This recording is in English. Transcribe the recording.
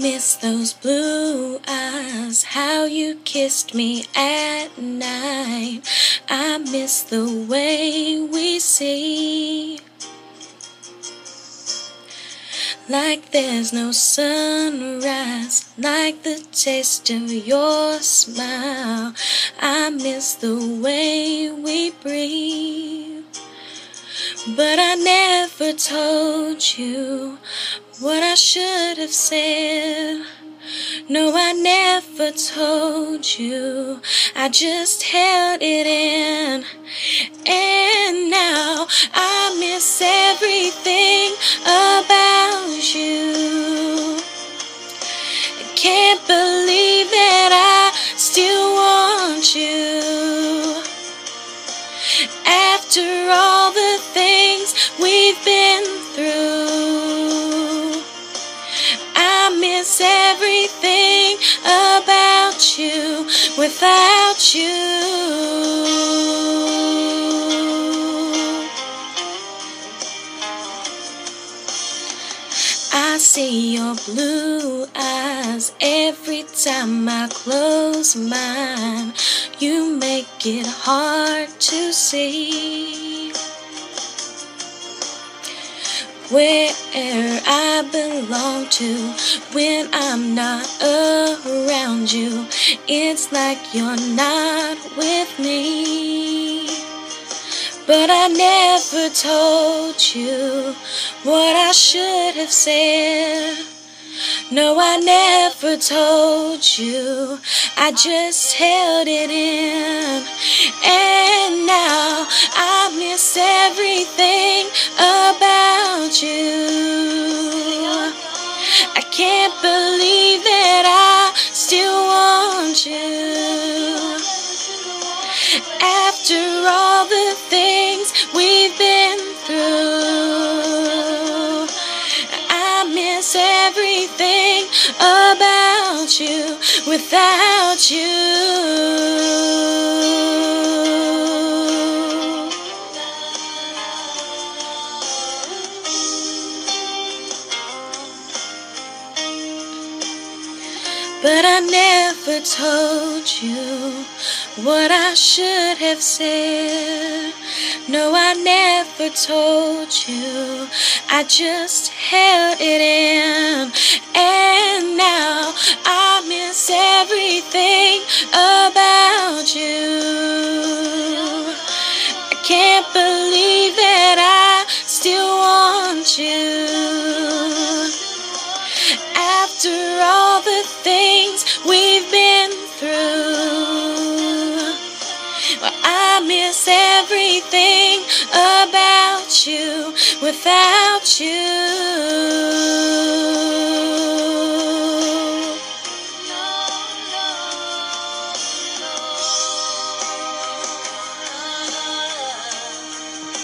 miss those blue eyes, how you kissed me at night. I miss the way we see. Like there's no sunrise, like the taste of your smile. I miss the way we breathe. But I never told you what I should have said. No, I never told you. I just held it in. And now I miss everything without you. I see your blue eyes every time I close mine. You make it hard to see where I belong to when I'm not around you. It's like you're not with me. But I never told you what I should have said. No, I never told you. I just held it in. And now I miss everything about you. I can't believe that I still want you. After all the things we've been through, I miss everything about you without you. But I never told you what I should have said. No, I never told you. I just held it in. And now I miss everything about you. I can't believe that I still want you. After all the things Miss everything about you without you.